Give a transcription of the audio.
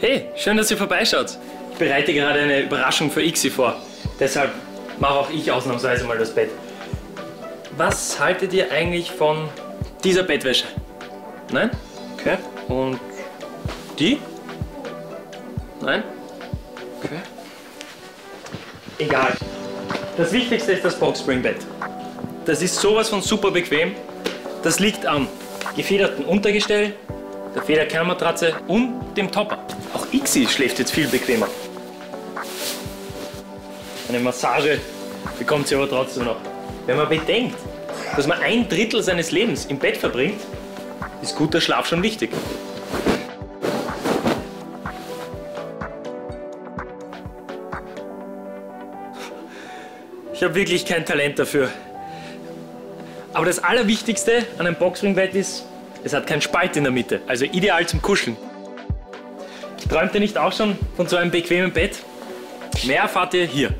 Hey, schön, dass ihr vorbeischaut. Ich bereite gerade eine Überraschung für Ixi vor. Deshalb mache auch ich ausnahmsweise mal das Bett. Was haltet ihr eigentlich von dieser Bettwäsche? Nein? Okay. Und die? Nein? Okay. Egal. Das Wichtigste ist das Boxspring-Bett. Das ist sowas von super bequem. Das liegt am gefederten Untergestell, der Federkernmatratze und dem Topper. Auch Ixi schläft jetzt viel bequemer. Eine Massage bekommt sie aber trotzdem noch. Wenn man bedenkt, dass man ein Drittel seines Lebens im Bett verbringt, ist guter Schlaf schon wichtig. Ich habe wirklich kein Talent dafür. Aber das Allerwichtigste an einem Boxringbett ist, es hat keinen Spalt in der Mitte, also ideal zum Kuscheln. Träumt ihr nicht auch schon von so einem bequemen Bett? Mehr erfahrt ihr hier.